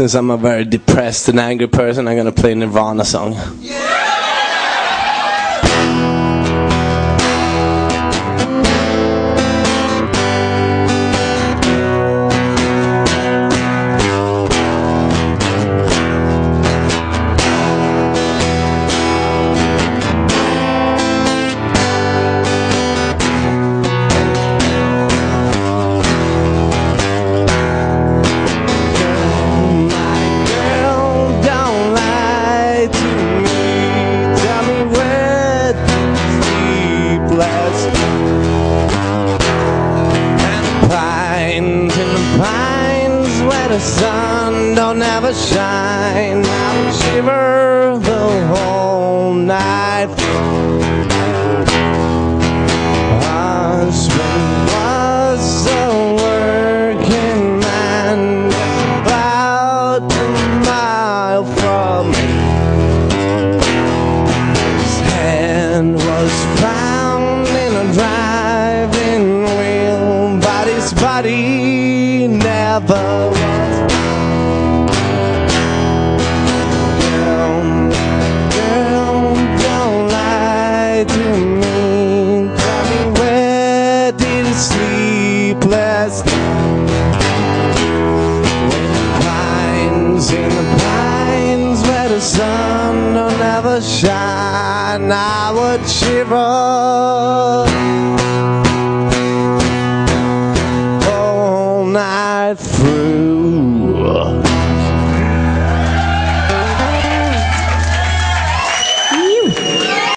since I'm a very depressed and angry person, I'm gonna play Nirvana song. Girl, last And pines in the pines where the sun don't ever shine. I would shiver the whole body never was. Girl, girl, don't lie to me. Tell me where did he sleep last night? In the pines, in the pines where the sun don't ever shine, I would shiver. true.